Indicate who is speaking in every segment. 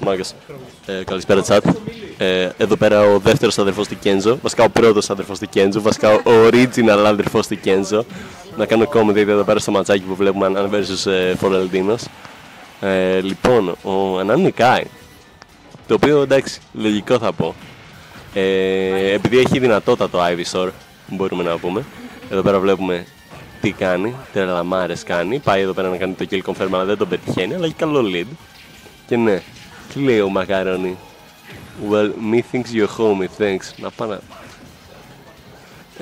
Speaker 1: Μάγκας. Ε, καλησπέρα, chat. Ε, εδώ πέρα ο δεύτερος αδερφός του Κέντζο. Βασικά ο πρώτος αδερφός του Κέντζο. Βασικά ο original αδερφός του Κέντζο. Να κάνω comedy εδώ πέρα στο ματσάκι που βλέπουμε Ανάν vs Φορελντίνο. Ε, λοιπόν, ο Ανάν νικάει. Το οποίο εντάξει, λογικό θα πω. Ε, επειδή έχει δυνατότητα το Ivysaur, μπορούμε να πούμε. Εδώ πέρα βλέπουμε τι κάνει, τρελαμάρες κάνει. Πάει εδώ πέρα να κάνει το kill confirm, αλλά δεν τον πετυχαίνει, αλλά έχει καλό lead. Και ναι, τι λέει ο Μακαρόνι; Well, me thinks you're home, thanks. Να πάω να...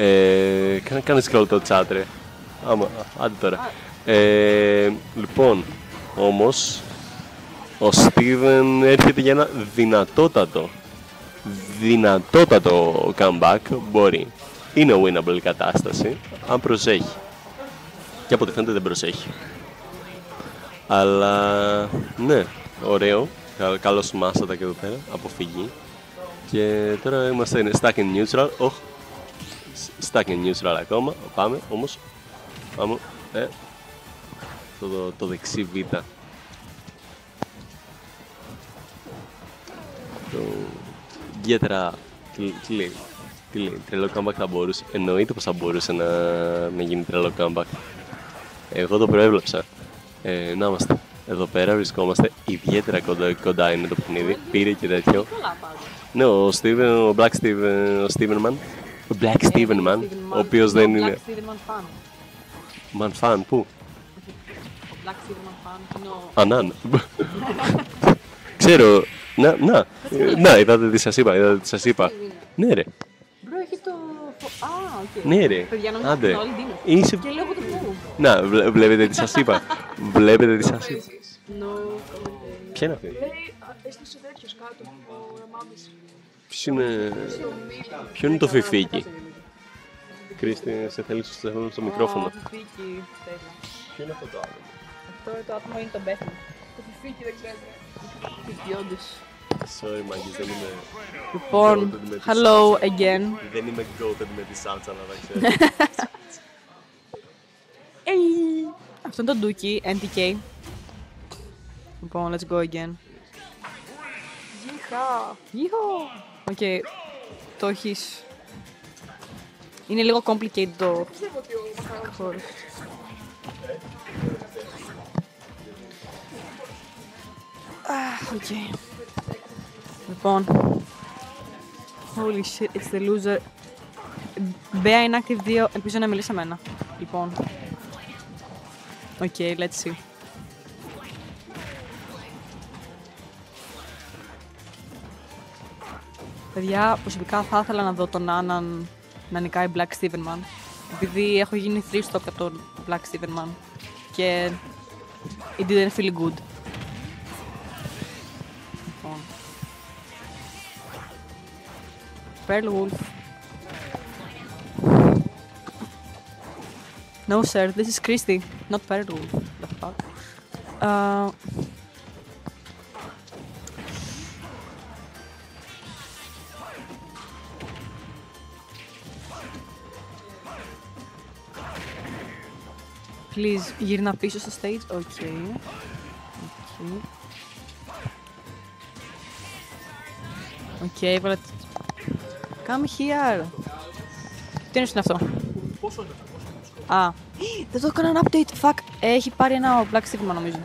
Speaker 1: Ε, κάνε, κάνε scroll το chat, ρε. Άμα, άντε τώρα. Ε, λοιπόν, όμως, ο Steven έρχεται για ένα δυνατότατο, δυνατότατο comeback. Μπορεί. Είναι winnable η κατάσταση, αν προσέχει. Και από ό,τι φαίνεται δεν προσέχει. Αλλά, ναι, ωραίο. Καλ- Καλώς μάσατα και εδώ πέρα, αποφυγή. Και τώρα είμαστε stuck in neutral. Oh, stuck in neutral ακόμα. Πάμε όμως. Πάμε. Ε, το, το, το δεξί β. Το ιδιαίτερα. Τι, τι λέει. Τι λέει. Τρελό comeback θα μπορούσε. Εννοείται πως θα μπορούσε να, να γίνει τρελό comeback. Εγώ το προέβλεψα. Ε, να είμαστε. Εδώ πέρα βρισκόμαστε. Ιδιαίτερα κοντά, κοντά είναι το παιχνίδι. Πήρε και τέτοιο.
Speaker 2: Καλά πάντα.
Speaker 1: Ναι, ο Steven, ο Black Steven, ο Steven Man. Ο Black Steven Man, ο οποίος δεν είναι...
Speaker 2: Ο Black Steven Man fan.
Speaker 1: Man fan, πού;
Speaker 2: Ο Black Steven Man fan είναι ο...
Speaker 1: Ανάν. Ξέρω. Να, να. Ε, Να, είδατε τι σας είπα, είδατε τι σας είπα. Ναι ρε,
Speaker 2: Μπρο, έχει το... φω- Α, οκ.
Speaker 1: ναι ρε.
Speaker 2: Παιδιά, νομίζω ότι
Speaker 1: Άντε.
Speaker 2: είναι όλοι Dino.
Speaker 1: Είσαι...
Speaker 2: Και λόγω του πού.
Speaker 1: Να, βλέ- βλέπετε τι σας είπα. Βλέπετε τι σας είπα.
Speaker 2: No comment.
Speaker 1: Ποια είναι αυτή;
Speaker 3: Λέει, α, έστωσε τέτοιος κάτω, ο Ραμάμις.
Speaker 1: Ποιος είναι... Ποιο είναι το φιφίκι; Κρίστη, σε θέλεις σε θέλω στο μικρόφωνο.
Speaker 2: Ω, Φιφίκι, τέλεια.
Speaker 1: Ποιο είναι αυτό το άλλο.
Speaker 2: Αυτό το άτομο είναι το Bethany.
Speaker 3: Το φιφίκι δεν ξέρετε.
Speaker 2: Φιφίκι, όντως.
Speaker 1: Sorry, Μάγκης, δεν είμαι...
Speaker 2: Λοιπόν,
Speaker 1: Goated με τη
Speaker 2: hello again.
Speaker 1: Δεν είμαι goated με τη σάλτσα, να τα ξέρεις.
Speaker 2: Hey. Αυτό είναι το Dookie, NTK. Λοιπόν, let's go again.
Speaker 3: Γιχα.
Speaker 2: Ιχο! Οκ, το έχεις... Είναι λίγο complicated το
Speaker 3: Πιστεύω ότι ο Μακαρόνης
Speaker 2: χώρο. Ah, οκ. Λοιπόν. Holy shit, it's the loser. Bea inactive 2, ελπίζω να μιλήσει εμένα. Λοιπόν. Οκ, let's see. Παιδιά, προσωπικά θα ήθελα να δω τον Άνναν να νικάει Black Steven Man. Επειδή έχω γίνει 3 stock από τον Black Steven Man. Και it didn't feel good. Λοιπόν. Pearl Wolf. No sir, this is Christy, not Pearl Wolf. The fuck? Uh, Please, γύρνα πίσω στο stage. OK. Okay. OK. OK, έβαλα... Come here. Τι είναι αυτό.
Speaker 3: Πόσο είναι αυτό, πόσο είναι το
Speaker 2: Α, δεν το έκανα ένα update. Fuck, έχει πάρει ένα Black Stigma νομίζω.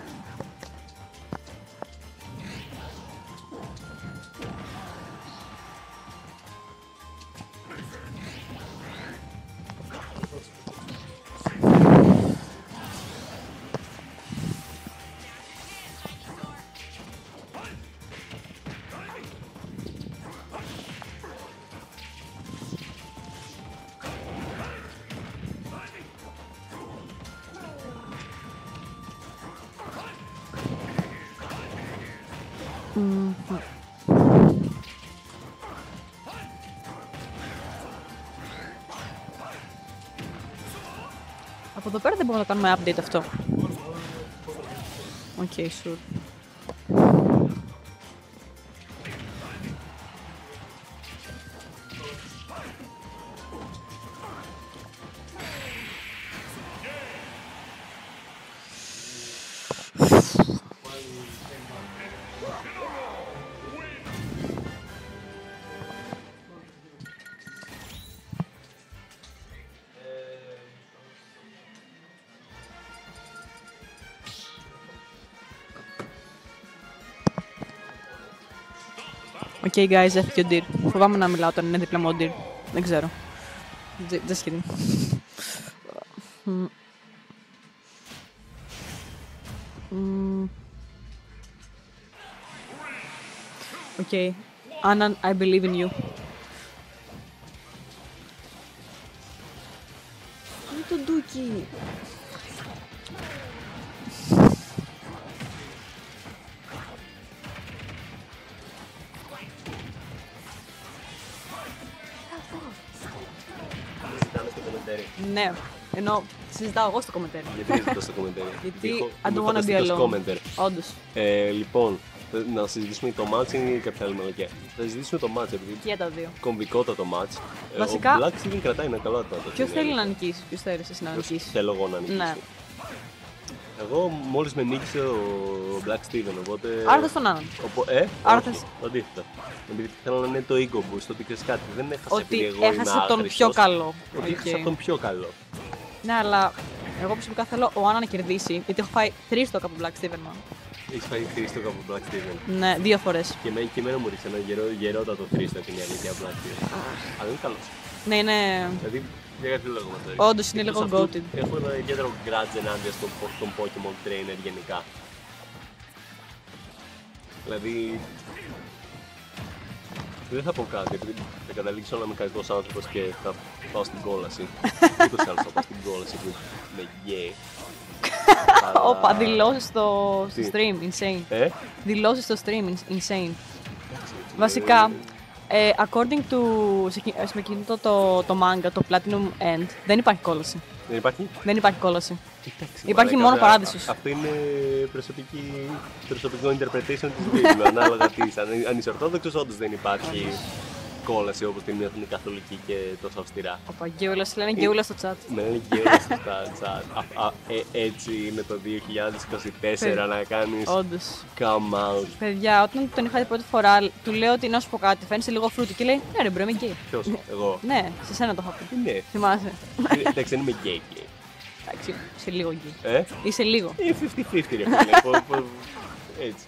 Speaker 2: Από εδώ πέρα δεν μπορούμε να κάνουμε update αυτό. Οκ, okay, sure. OK, guys, έφυγε ο Deer. Φοβάμαι να μιλάω όταν είναι δίπλα μου ο Deer. Δεν ξέρω. Just just kidding. Μμ. Μμ. Okay. Anan, I believe in you. Είναι το
Speaker 1: Dookie.
Speaker 2: Ναι, ενώ συζητάω εγώ στο κομμεντέρι.
Speaker 1: Γιατί δεν ζητώ στο κομμεντέρι.
Speaker 2: Γιατί
Speaker 1: Έχω-
Speaker 2: I don't
Speaker 1: είμαι
Speaker 2: wanna be
Speaker 1: φανταστικός
Speaker 2: alone.
Speaker 1: κομμεντέρ.
Speaker 2: Όντως.
Speaker 1: Ε, λοιπόν, να συζητήσουμε το match ή κάποια άλλη μαλακιά. Θα συζητήσουμε το match επειδή
Speaker 2: Και τα δύο.
Speaker 1: κομβικότατο match. Ε,
Speaker 2: Βασικά-
Speaker 1: Ο Black Steven κρατάει ένα καλό ατόμο.
Speaker 2: Ποιος θέλει να νικήσει, ποιος θέλει εσύ να νικήσει.
Speaker 1: Θέλω εγώ να νικήσω.
Speaker 2: Ναι.
Speaker 1: Εγώ μόλις με νίκησε ο Black Steven, οπότε...
Speaker 2: Άρα θες τον άλλον.
Speaker 1: Οπό, ε,
Speaker 2: Άρα
Speaker 1: όχι,
Speaker 2: θες-
Speaker 1: το αντίθετο. Επειδή θέλω να είναι το ego boost, ότι ξέρεις κάτι, δεν έχασα
Speaker 2: Ότι
Speaker 1: επειδή εγώ
Speaker 2: έχασε
Speaker 1: είμαι
Speaker 2: τον
Speaker 1: άχρηστος,
Speaker 2: πιο καλό.
Speaker 1: Ότι
Speaker 2: Οκ.
Speaker 1: έχασα τον πιο καλό.
Speaker 2: Ναι, αλλά εγώ προσωπικά θέλω ο Anan να κερδίσει, γιατί έχω φάει three stock από Black Steven Man.
Speaker 1: Έχεις φάει three stock από Black Steven.
Speaker 2: Ναι, δύο φορές.
Speaker 1: Και, εμένα- και εμένα μου ρίξε ένα γερό, γερότατο three stock την αλήθεια Black Steven. Αλλά είναι καλός.
Speaker 2: Ναι, είναι.
Speaker 1: Δηλαδή, για κάποιο λόγο μας το ρίξε.
Speaker 2: Όντως, είναι
Speaker 1: Εκτός
Speaker 2: λίγο
Speaker 1: αυτούς,
Speaker 2: goated.
Speaker 1: Έχω ένα ιδιαίτερο grudge ενάντια στον, στον Pokemon Trainer γενικά. Δηλαδή, δεν θα πω κάτι, επειδή θα καταλήξω να είμαι κακός άνθρωπος και θα πάω στην κόλαση. Ούτως ή άλλως θα πάω στην κόλαση που είμαι gay. Αλλά-
Speaker 2: Όπα, δηλώσεις στο, στο
Speaker 1: Τι;
Speaker 2: stream, insane.
Speaker 1: Ε,
Speaker 2: Δηλώσεις στο stream, in- insane. Βασικά, ε, according to. σε εκει- σε εκείνο το, το, το manga, το Platinum End, δεν υπάρχει κόλαση.
Speaker 1: δεν υπάρχει;
Speaker 2: Δεν υπάρχει κόλαση.
Speaker 1: Εντάξει,
Speaker 2: Υπάρχει
Speaker 1: μαλάκα,
Speaker 2: μόνο
Speaker 1: βέβαια,
Speaker 2: παράδεισος.
Speaker 1: Αυτό είναι προσωπική, προσωπικό interpretation της βίβλου, ανάλογα τι είσαι. Αν, αν είσαι ορθόδοξος, όντως δεν υπάρχει κόλαση όπως την έχουν οι καθολικοί και τόσο αυστηρά.
Speaker 2: Όπα, γκέουλα, σε λένε γκέουλα στο chat.
Speaker 1: Με λένε γκέουλα στα chat. Α, α, ε, έτσι είναι το 2024 να κάνεις
Speaker 2: Όντως.
Speaker 1: come out.
Speaker 2: Παιδιά, όταν τον είχα δει πρώτη φορά, του λέω ότι να σου πω κάτι, φαίνεσαι λίγο fruity και λέει Ναι, ρε, bro, είμαι γκέι.
Speaker 1: Ποιος, εγώ.
Speaker 2: Ναι, σε σένα το είχα πει.
Speaker 1: Ναι,
Speaker 2: Θυμάσαι.
Speaker 1: εντάξει δεν είμαι gay gay.
Speaker 2: Εντάξει, είσαι λίγο γκέι.
Speaker 1: Ε,
Speaker 2: Είσαι λίγο.
Speaker 1: είναι 50-50 ρε φίλε. Πο- πο- Έτσι.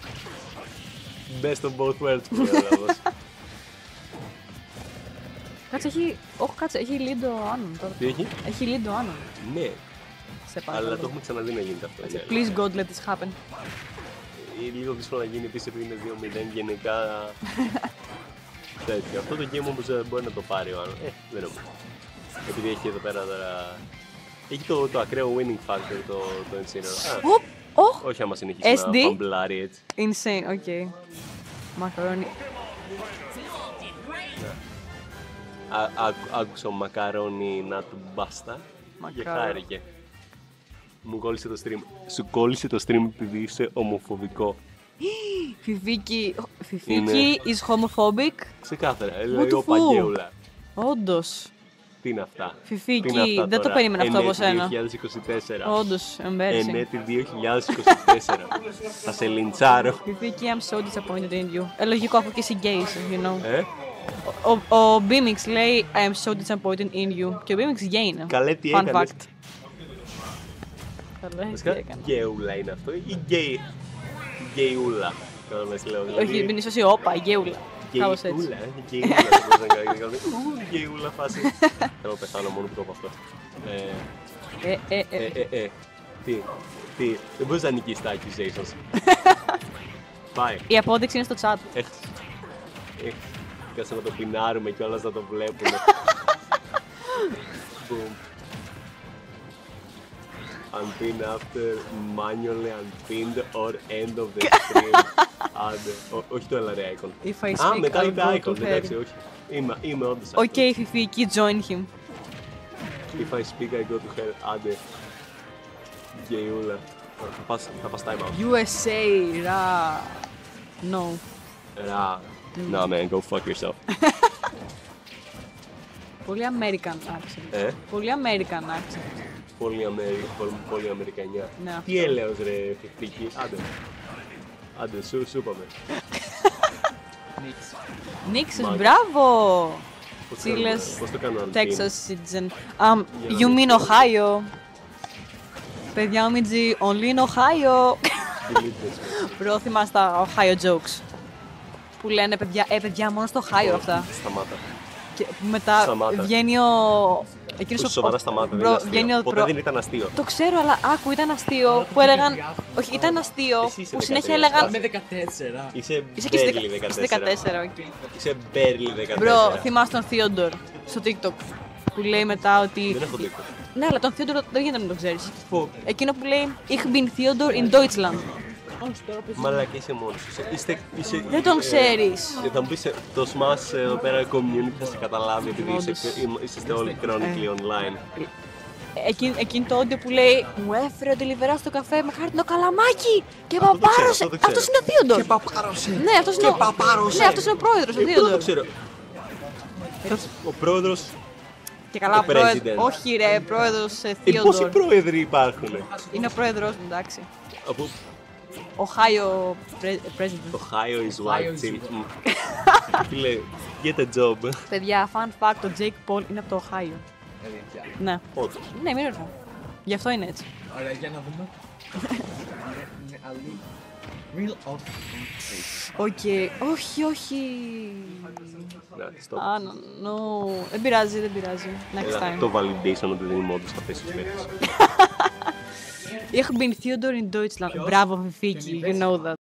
Speaker 1: Best of both worlds που λέω λάθος.
Speaker 2: Κάτσε, έχει. Όχι, κάτσε, έχει λίντο άνων τώρα.
Speaker 1: Τι έχει;
Speaker 2: Έχει λίντο άνων.
Speaker 1: Ναι,
Speaker 2: Σε
Speaker 1: αλλά το
Speaker 2: παρακαλώ.
Speaker 1: έχουμε ξαναδεί να γίνεται αυτό. είναι
Speaker 2: Please God, let this happen.
Speaker 1: Είναι λίγο δύσκολο να γίνει επίσης επειδή είναι 2-0 γενικά. τέτοιο. Αυτό το game όμως ε, μπορεί να το πάρει ο άλλος. Ε, δεν νομίζω. Επειδή έχει εδώ πέρα τώρα. Έχει το, το ακραίο winning factor το, το Incineroar. Α,
Speaker 2: Οπ, Ωχ,
Speaker 1: όχι άμα συνεχίσει
Speaker 2: SD.
Speaker 1: να παμπλάρει έτσι.
Speaker 2: insane, οκ. Μακαρόνι.
Speaker 1: Α, άκου- άκουσα ο μακαρόνι να του μπάστα και
Speaker 2: Μακάρο.
Speaker 1: χάρηκε. Μου κόλλησε το stream. Σου κόλλησε το stream επειδή είσαι ομοφοβικό.
Speaker 2: Φιφίκη. Φιφίκη is homophobic;
Speaker 1: Ξεκάθαρα. Ε,
Speaker 2: What
Speaker 1: λέει
Speaker 2: the
Speaker 1: ο
Speaker 2: fuck?
Speaker 1: Παγέουλα.
Speaker 2: Όντως.
Speaker 1: Τι είναι αυτά;
Speaker 2: Φιφίκη,
Speaker 1: Τι είναι αυτά
Speaker 2: δεν το
Speaker 1: τώρα;
Speaker 2: περίμενα αυτό από
Speaker 1: Ενέτη
Speaker 2: σένα.
Speaker 1: 2024.
Speaker 2: Όντως, embarrassing.
Speaker 1: Ενέτη 2024. Θα σε λιντσάρω.
Speaker 2: Φιφίκη, I'm so disappointed in you. Ε, λογικό αφού και εσύ gay είσαι, you know.
Speaker 1: Ε,
Speaker 2: Ο, ο, ο Bimix λέει I am so disappointed in you. Και ο Bimix gay είναι.
Speaker 1: καλέ τι
Speaker 2: Fun
Speaker 1: έκανες.
Speaker 2: fact. Καλά, τι
Speaker 1: Βασικά,
Speaker 2: έκανα.
Speaker 1: γκέουλα είναι αυτό ή γκέι. Γκέιούλα. Τώρα με λέω.
Speaker 2: Όχι, μην είσαι εσύ, όπα, γέουλα. Κάπως έτσι.
Speaker 1: Γκέιούλα, ε, γκέιούλα. δεν μπορείς να κάνεις, κάνεις, ου, Γκέιούλα φάση. Θέλω να πεθάνω μόνο που το πω αυτό. Ε,
Speaker 2: Ε, ε,
Speaker 1: ε,
Speaker 2: ε.
Speaker 1: ε, ε. Τι, τι, δεν μπορείς να νικήσεις τα accusations. Πάει.
Speaker 2: Η απόδειξη είναι στο chat.
Speaker 1: Έχ. Έχ. Κάτσε να το πινάρουμε κιόλας να το βλέπουμε. Boom. Unpin after manually unpinned or end of the stream. Άντε. Ό- όχι το LR icon.
Speaker 2: If I
Speaker 1: Α,
Speaker 2: speak,
Speaker 1: μετά
Speaker 2: I'll
Speaker 1: είναι
Speaker 2: go
Speaker 1: icon.
Speaker 2: to
Speaker 1: Εντάξει,
Speaker 2: hell.
Speaker 1: όχι. Είμαι, είμαι όντως
Speaker 2: Οκ,
Speaker 1: icon.
Speaker 2: Φιφίκη, join him.
Speaker 1: If I speak, I go to hell. Άντε. Γκέιούλα. Θα πας, θα πας time out.
Speaker 2: USA, ρα. No.
Speaker 1: Ρα. Nah, man, go fuck yourself.
Speaker 2: Πολύ American accent.
Speaker 1: Ε,
Speaker 2: Πολύ American accent.
Speaker 1: πολύ, Αμερι... πολύ, πολύ Αμερικανιά.
Speaker 2: Ναι, αυτό.
Speaker 1: Τι έλεος ρε φιχτική. Άντε. Άντε, σου, σου είπαμε.
Speaker 2: Νίξες,
Speaker 1: Μάγκα.
Speaker 2: μπράβο!
Speaker 1: Πώς το
Speaker 2: Τσίλες,
Speaker 1: κάνουμε- Πώς το κάνω αν
Speaker 2: Texas citizen. Um,
Speaker 1: Για
Speaker 2: you
Speaker 1: να
Speaker 2: mean
Speaker 1: δείξω.
Speaker 2: Ohio; Παιδιά, ο Μιτζή, only in Ohio.
Speaker 1: Delete this.
Speaker 2: Πρόθυμα στα Ohio jokes. Που λένε παιδιά, ε, παιδιά μόνο στο Χάιο αυτά.
Speaker 1: Σταμάτα.
Speaker 2: Και μετά
Speaker 1: Σταμάτα.
Speaker 2: βγαίνει ο. Εκείνος
Speaker 1: Όχι, σοβαρά σταμάτα. Δεν
Speaker 2: Μπρο,
Speaker 1: είναι αστείο.
Speaker 2: βγαίνει ο
Speaker 1: Ποτέ
Speaker 2: προ-
Speaker 1: δεν ήταν αστείο.
Speaker 2: Το ξέρω, αλλά άκου, ήταν αστείο που έλεγαν. Όχι, ήταν αστείο
Speaker 1: Εσύ είσαι
Speaker 2: που συνέχεια
Speaker 1: 13.
Speaker 2: έλεγαν.
Speaker 4: Είμαι 14.
Speaker 1: Είσαι
Speaker 2: Είσαι και στις
Speaker 1: μπέρλι
Speaker 2: 14.
Speaker 1: 14.
Speaker 2: Στις 14, οκ.
Speaker 1: Είσαι μπέρλι 14.
Speaker 2: Μπρο, θυμάσαι τον Θείοντορ στο TikTok που λέει μετά ότι.
Speaker 1: Δεν έχω δίκιο.
Speaker 2: Ναι, αλλά τον Θείοντορ δεν γίνεται να τον ξέρεις. Εκείνο που λέει Ich bin Theodor in Deutschland.
Speaker 1: Μαλάκα είσαι μόνος σου. Είσαι- Είστε, είσαι,
Speaker 2: Δεν τον
Speaker 1: ε,
Speaker 2: ξέρεις.
Speaker 1: ε, Θα μου πεις ε, το Smash ε, εδώ πέρα community θα σε καταλάβει επειδή είσαι,
Speaker 2: Όντως.
Speaker 1: είστε- είσαστε όλοι chronically online.
Speaker 2: Εκείνη, εκείνη το όντιο που λέει Μου έφερε ο Τελιβερά στο καφέ με χάρτινο καλαμάκι και
Speaker 1: το ξέρω,
Speaker 2: παπάρωσε.
Speaker 1: αυτό το ξέρω.
Speaker 2: Αυτός είναι ο Θείοντορ.
Speaker 4: Και παπάρωσε.
Speaker 2: Ναι, αυτός είναι,
Speaker 4: Και
Speaker 2: ο...
Speaker 4: παπάρωσε.
Speaker 2: ναι, αυτός είναι ο πρόεδρος, ο
Speaker 1: Ε, πού να το
Speaker 2: Θείοντορ.
Speaker 1: ξέρω; Ο πρόεδρος,
Speaker 2: Και καλά,
Speaker 1: Ο
Speaker 2: πρόεδρο.
Speaker 1: president.
Speaker 2: Όχι, ρε, πρόεδρος
Speaker 1: ε, πόσοι
Speaker 2: Θείοντορ.
Speaker 1: πρόεδροι υπάρχουν.
Speaker 2: Είναι ο πρόεδρο μου, εντάξει.
Speaker 1: Από
Speaker 2: Ο Χάιο president.
Speaker 1: το Ohio is
Speaker 4: Ohio
Speaker 1: white
Speaker 4: is
Speaker 1: team. Φίλε, get a job.
Speaker 2: Παιδιά, fun fact, ο Jake Paul είναι από το Ohio.
Speaker 4: Αλήθεια.
Speaker 2: Ναι.
Speaker 1: Όντως.
Speaker 2: Ναι, μην ρωτάω. Γι' αυτό είναι έτσι.
Speaker 4: Ωραία, για να δούμε. Είναι αλήθεια. Real of fake.
Speaker 2: Οκ. Όχι, όχι.
Speaker 1: Ναι, stop.
Speaker 2: Α, no, no. Δεν πειράζει, δεν πειράζει. Next
Speaker 1: Έλα,
Speaker 2: time.
Speaker 1: Το validation ότι δεν είμαι όντως θα πέσει τους παίχτες.
Speaker 2: Ich bin Theodor in Deutschland. Μπράβο, Φιφίκη. You know that.